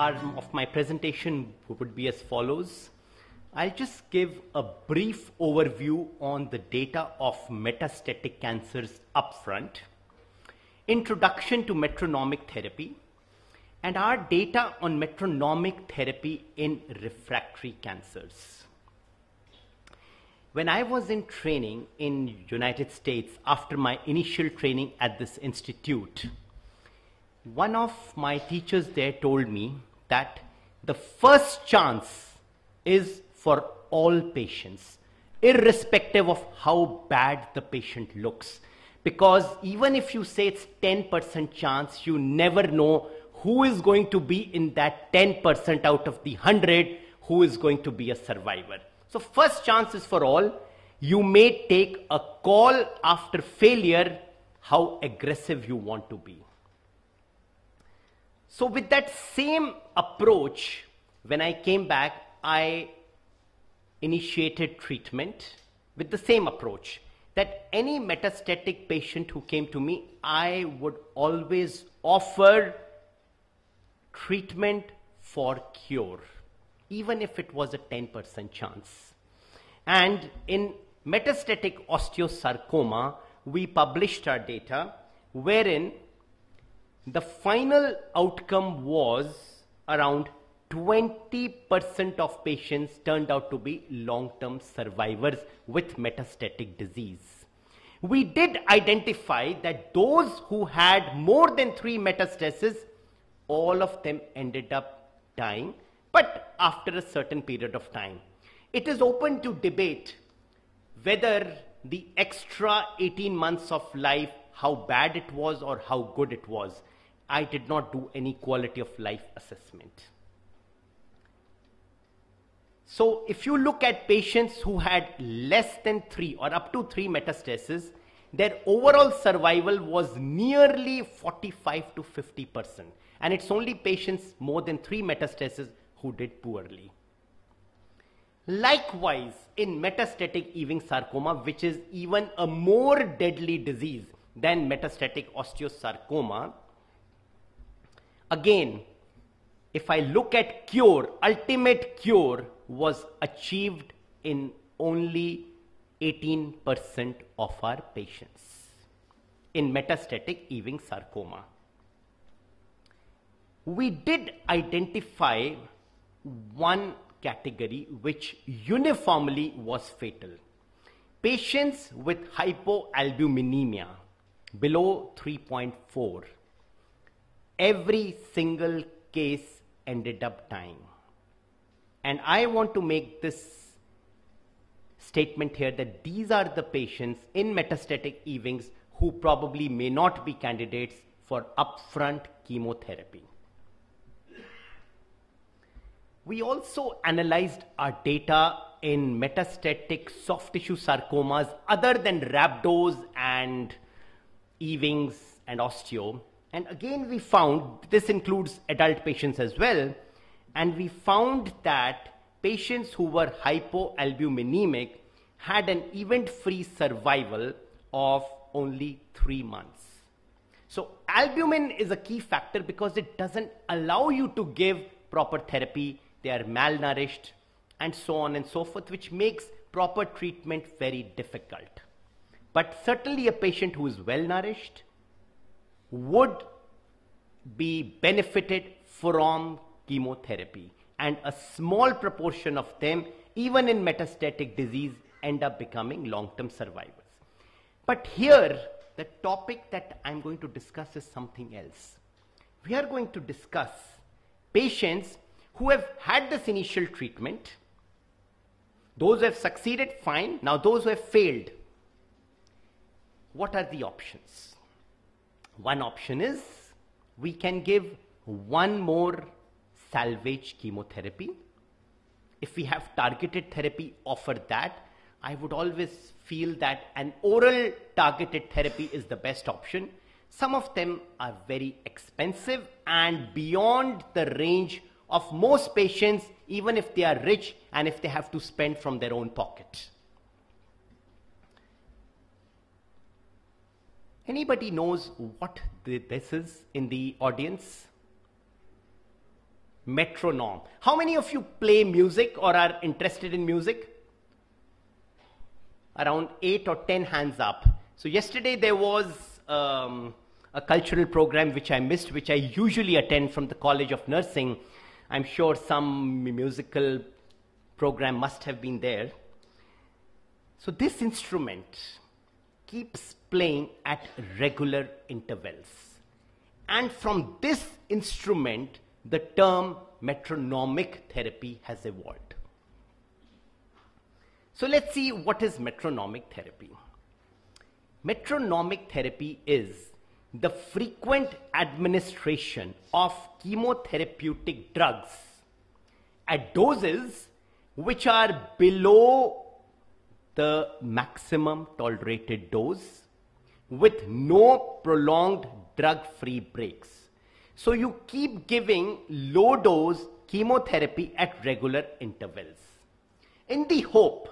of my presentation would be as follows. I'll just give a brief overview on the data of metastatic cancers upfront, introduction to metronomic therapy, and our data on metronomic therapy in refractory cancers. When I was in training in United States after my initial training at this institute, one of my teachers there told me that the first chance is for all patients, irrespective of how bad the patient looks. Because even if you say it's 10% chance, you never know who is going to be in that 10% out of the 100 who is going to be a survivor. So first chance is for all. You may take a call after failure how aggressive you want to be. So with that same approach, when I came back, I initiated treatment with the same approach that any metastatic patient who came to me, I would always offer treatment for cure, even if it was a 10% chance. And in metastatic osteosarcoma, we published our data wherein the final outcome was around 20% of patients turned out to be long-term survivors with metastatic disease. We did identify that those who had more than three metastases, all of them ended up dying, but after a certain period of time. It is open to debate whether the extra 18 months of life, how bad it was or how good it was. I did not do any quality of life assessment. So if you look at patients who had less than three or up to three metastases, their overall survival was nearly 45 to 50 percent. And it's only patients more than three metastases who did poorly. Likewise, in metastatic Ewing sarcoma, which is even a more deadly disease than metastatic osteosarcoma, Again, if I look at cure, ultimate cure was achieved in only 18% of our patients in metastatic Ewing sarcoma. We did identify one category which uniformly was fatal. Patients with hypoalbuminemia below 3.4 every single case ended up dying. And I want to make this statement here that these are the patients in metastatic Ewings who probably may not be candidates for upfront chemotherapy. We also analyzed our data in metastatic soft tissue sarcomas other than rhabdos and Ewings and osteo and again, we found this includes adult patients as well. And we found that patients who were hypoalbuminemic had an event free survival of only three months. So, albumin is a key factor because it doesn't allow you to give proper therapy. They are malnourished and so on and so forth, which makes proper treatment very difficult. But certainly, a patient who is well nourished, would be benefited from chemotherapy and a small proportion of them even in metastatic disease end up becoming long-term survivors. But here the topic that I'm going to discuss is something else. We are going to discuss patients who have had this initial treatment. Those who have succeeded, fine. Now those who have failed, what are the options? One option is we can give one more salvage chemotherapy. If we have targeted therapy, offer that. I would always feel that an oral targeted therapy is the best option. Some of them are very expensive and beyond the range of most patients, even if they are rich and if they have to spend from their own pocket. Anybody knows what this is in the audience? metronome. How many of you play music or are interested in music? Around 8 or 10 hands up. So, yesterday there was um, a cultural program which I missed, which I usually attend from the College of Nursing. I'm sure some musical program must have been there. So, this instrument keeps playing at regular intervals. And from this instrument, the term metronomic therapy has evolved. So let's see what is metronomic therapy. Metronomic therapy is the frequent administration of chemotherapeutic drugs at doses which are below the maximum tolerated dose with no prolonged drug free breaks. So you keep giving low dose chemotherapy at regular intervals in the hope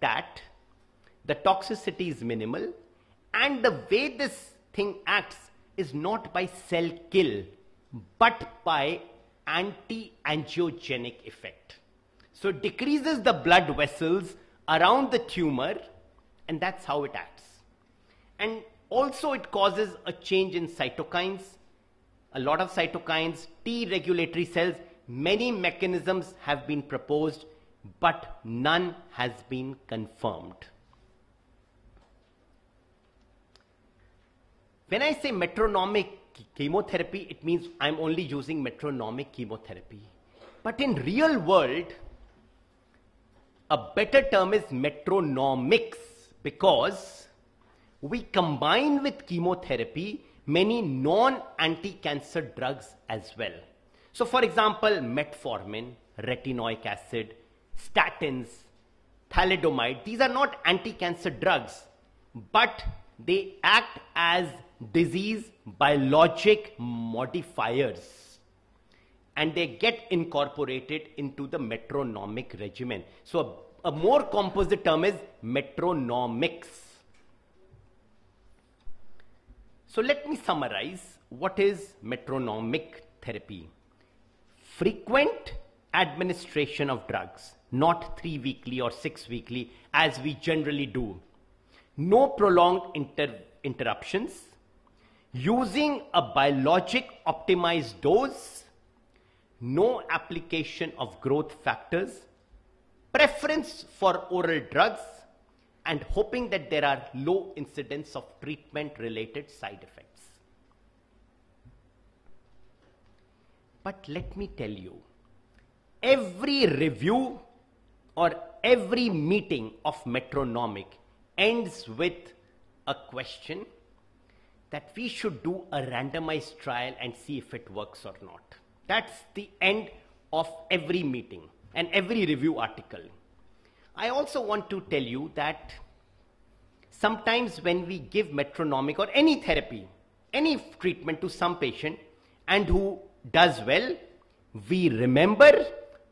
that the toxicity is minimal and the way this thing acts is not by cell kill but by anti-angiogenic effect. So decreases the blood vessels around the tumor and that's how it acts. And also, it causes a change in cytokines, a lot of cytokines, T regulatory cells. Many mechanisms have been proposed, but none has been confirmed. When I say metronomic chemotherapy, it means I'm only using metronomic chemotherapy. But in real world, a better term is metronomics because we combine with chemotherapy many non-anti-cancer drugs as well. So for example, metformin, retinoic acid, statins, thalidomide, these are not anti-cancer drugs, but they act as disease biologic modifiers and they get incorporated into the metronomic regimen. So a, a more composite term is metronomics. So let me summarize what is metronomic therapy. Frequent administration of drugs, not three weekly or six weekly as we generally do. No prolonged inter interruptions. Using a biologic optimized dose. No application of growth factors. Preference for oral drugs and hoping that there are low incidence of treatment related side effects. But let me tell you, every review or every meeting of metronomic ends with a question that we should do a randomized trial and see if it works or not. That's the end of every meeting and every review article. I also want to tell you that sometimes when we give metronomic or any therapy, any treatment to some patient and who does well, we remember,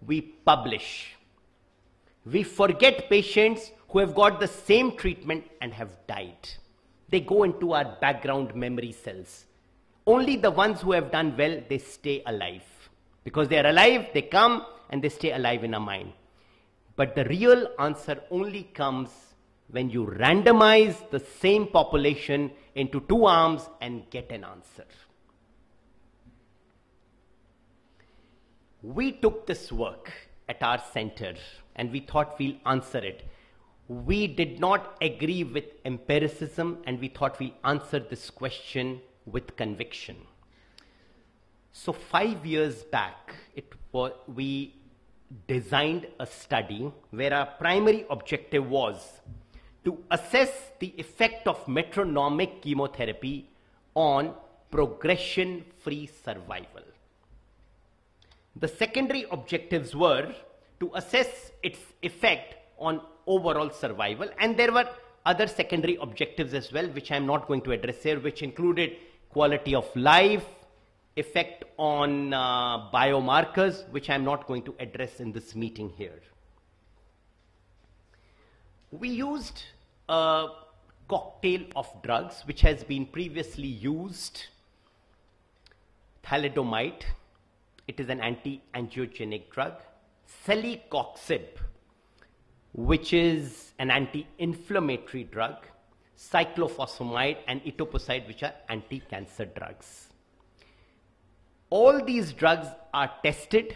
we publish. We forget patients who have got the same treatment and have died. They go into our background memory cells. Only the ones who have done well, they stay alive. Because they are alive, they come and they stay alive in our mind. But the real answer only comes when you randomize the same population into two arms and get an answer. We took this work at our center and we thought we'll answer it. We did not agree with empiricism and we thought we'll answer this question with conviction. So, five years back, it we designed a study where our primary objective was to assess the effect of metronomic chemotherapy on progression free survival. The secondary objectives were to assess its effect on overall survival, and there were other secondary objectives as well, which I'm not going to address here, which included quality of life, effect on uh, biomarkers, which I'm not going to address in this meeting here. We used a cocktail of drugs which has been previously used thalidomide, it is an anti-angiogenic drug. Celecoxib, which is an anti-inflammatory drug. Cyclophosphamide and etoposide, which are anti-cancer drugs. All these drugs are tested,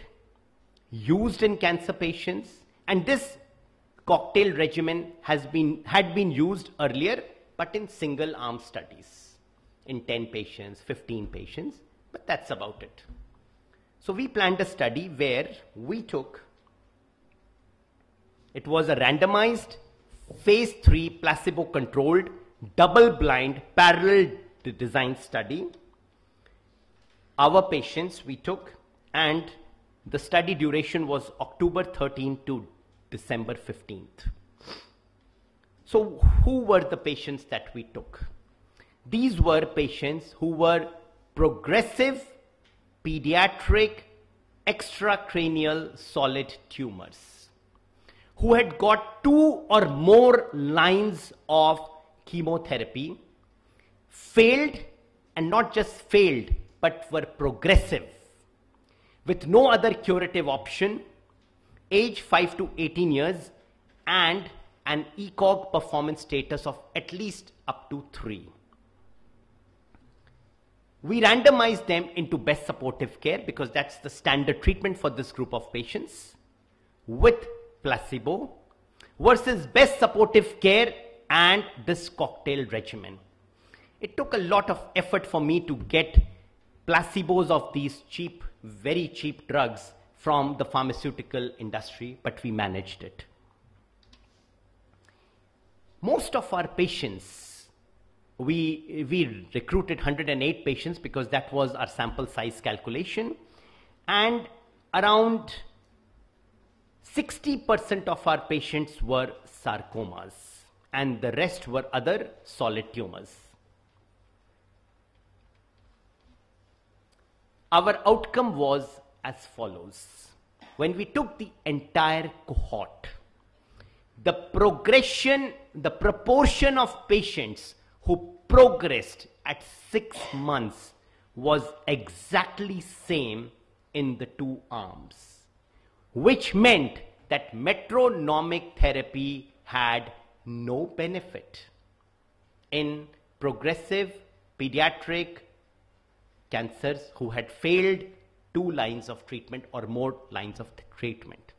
used in cancer patients, and this cocktail regimen has been, had been used earlier, but in single arm studies in 10 patients, 15 patients, but that's about it. So we planned a study where we took, it was a randomized phase 3 placebo controlled double blind parallel design study. Our patients we took and the study duration was October 13 to December 15th. So who were the patients that we took? These were patients who were progressive pediatric extracranial solid tumors who had got two or more lines of chemotherapy, failed and not just failed, but were progressive with no other curative option, age 5 to 18 years, and an ECOG performance status of at least up to 3 we randomized them into best supportive care because that's the standard treatment for this group of patients with placebo versus best supportive care and this cocktail regimen. It took a lot of effort for me to get placebos of these cheap, very cheap drugs from the pharmaceutical industry, but we managed it. Most of our patients we, we recruited 108 patients because that was our sample size calculation. And around 60% of our patients were sarcomas and the rest were other solid tumors. Our outcome was as follows. When we took the entire cohort, the progression, the proportion of patients who progressed at six months was exactly same in the two arms, which meant that metronomic therapy had no benefit in progressive pediatric cancers who had failed two lines of treatment or more lines of treatment.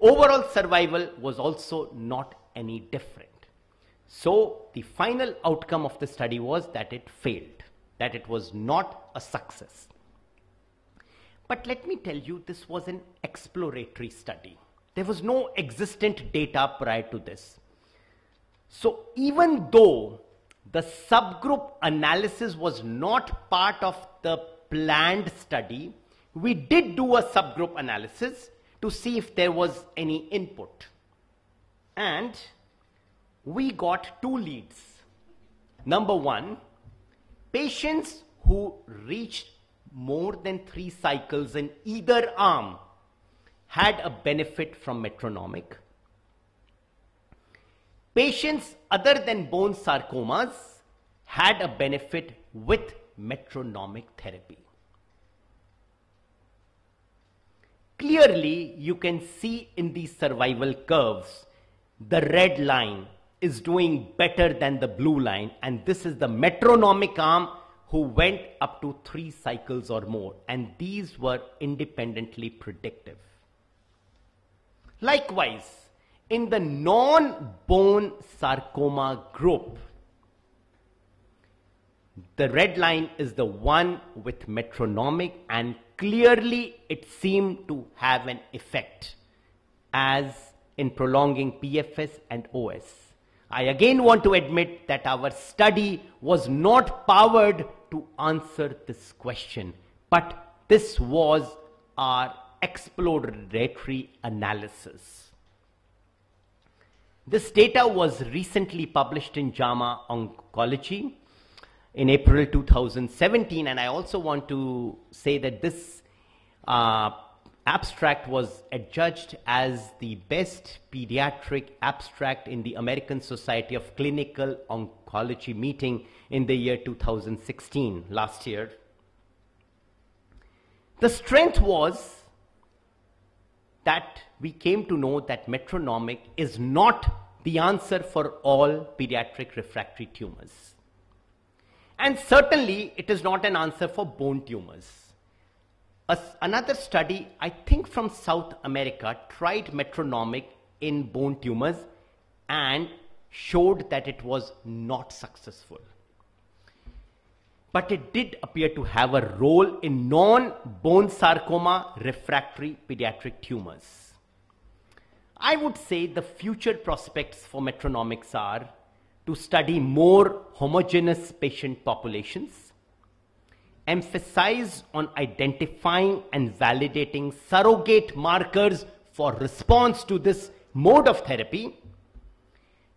Overall survival was also not any different. So the final outcome of the study was that it failed, that it was not a success. But let me tell you, this was an exploratory study. There was no existent data prior to this. So even though the subgroup analysis was not part of the planned study, we did do a subgroup analysis to see if there was any input. And we got two leads. Number one, patients who reached more than three cycles in either arm had a benefit from metronomic. Patients other than bone sarcomas had a benefit with metronomic therapy. Clearly, you can see in these survival curves the red line is doing better than the blue line and this is the metronomic arm who went up to three cycles or more and these were independently predictive. Likewise, in the non-bone sarcoma group, the red line is the one with metronomic and clearly it seemed to have an effect as in prolonging PFS and OS. I again want to admit that our study was not powered to answer this question, but this was our exploratory analysis. This data was recently published in JAMA Oncology in April 2017, and I also want to say that this uh, abstract was adjudged as the best pediatric abstract in the American Society of Clinical Oncology meeting in the year 2016, last year. The strength was that we came to know that metronomic is not the answer for all pediatric refractory tumors. And certainly, it is not an answer for bone tumors. Another study, I think from South America, tried metronomic in bone tumors and showed that it was not successful. But it did appear to have a role in non bone sarcoma refractory pediatric tumors. I would say the future prospects for metronomics are to study more homogeneous patient populations, emphasize on identifying and validating surrogate markers for response to this mode of therapy,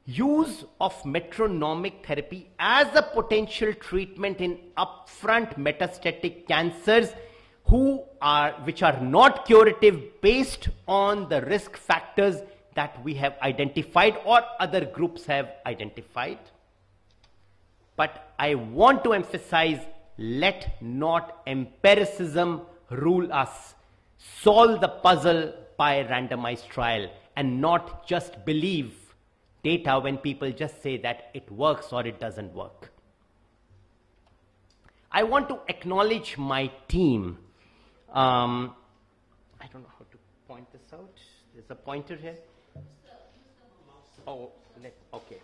use of metronomic therapy as a potential treatment in upfront metastatic cancers who are which are not curative based on the risk factors that we have identified or other groups have identified. But i want to emphasize let not empiricism rule us solve the puzzle by randomized trial and not just believe data when people just say that it works or it doesn't work. I want to acknowledge my team. Um, I don't know how to point this out. There's a pointer here. Oh, okay.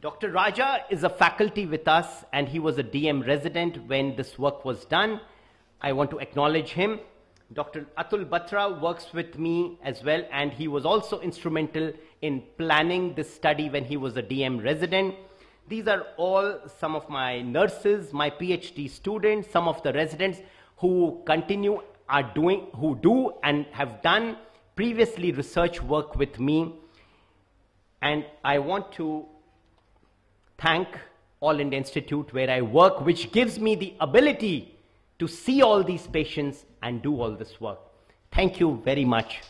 Dr. Raja is a faculty with us and he was a DM resident when this work was done. I want to acknowledge him. Dr. Atul Batra works with me as well, and he was also instrumental in planning this study when he was a DM resident. These are all some of my nurses, my PhD students, some of the residents who continue are doing, who do and have done previously research work with me. And I want to thank All India Institute where I work, which gives me the ability to see all these patients and do all this work. Thank you very much.